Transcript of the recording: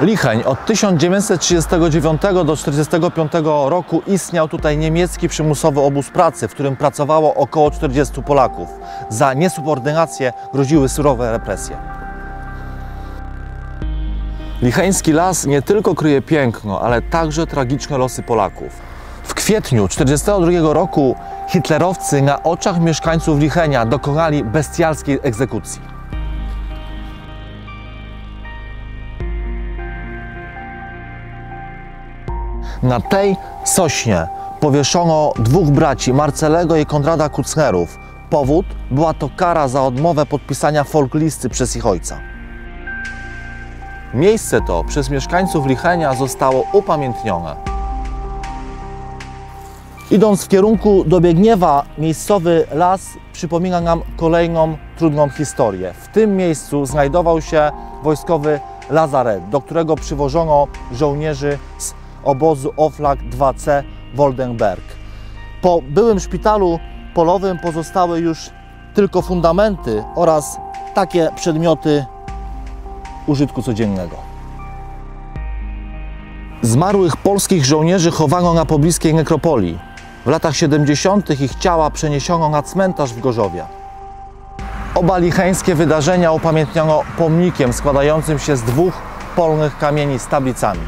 Licheń od 1939 do 1945 roku istniał tutaj niemiecki przymusowy obóz pracy, w którym pracowało około 40 Polaków. Za niesubordynację groziły surowe represje. Licheński las nie tylko kryje piękno, ale także tragiczne losy Polaków. W kwietniu 1942 roku hitlerowcy na oczach mieszkańców Lichenia dokonali bestialskiej egzekucji. Na tej sośnie powieszono dwóch braci, Marcelego i Konrada Kucnerów. Powód była to kara za odmowę podpisania folklisty przez ich ojca. Miejsce to przez mieszkańców Lichenia zostało upamiętnione. Idąc w kierunku do Biegniewa, miejscowy las przypomina nam kolejną trudną historię. W tym miejscu znajdował się wojskowy lazaret, do którego przywożono żołnierzy z obozu Oflag 2C Woldenberg. Po byłym szpitalu polowym pozostały już tylko fundamenty oraz takie przedmioty użytku codziennego. Zmarłych polskich żołnierzy chowano na pobliskiej nekropolii. W latach 70. ich ciała przeniesiono na cmentarz w Gorzowie. Oba licheńskie wydarzenia upamiętniono pomnikiem składającym się z dwóch polnych kamieni z tablicami.